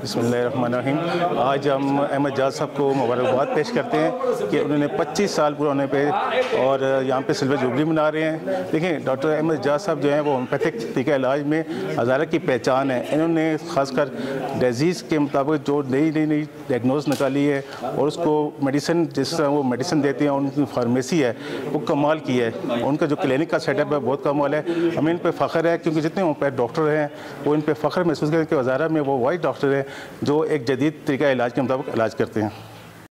बसमीम आज हम अहमद जाद साहब को मुबारकबाद पेश करते हैं कि उन्होंने 25 साल पूरा होने पे और यहाँ पे सिल्वर जुबली मना रहे हैं। देखें डॉक्टर अहमद जाद साहब जो हैं वो होम्योपैथिक टीका इलाज में हज़ारा की पहचान है। इन्होंने खासकर डिज़ीज़ के मुताबिक जो नई नई नई डायग्नोज निकाली है और उसको मेडिसिन जिस तरह वो मेडिसिन देते हैं, उनकी फार्मेसी है, वो कमाल की है। उनका जो क्लिनिक का सेटअप है, बहुत कमाल है। हमें इन पर फ़ख्र है, क्योंकि जितने डॉक्टर हैं, वो इन पर फ़ख्र महसूस करें कि हज़ारा में वो वाइट डॉक्टर हैं। जो एक जदीद तरीका इलाज के मुताबिक इलाज करते हैं।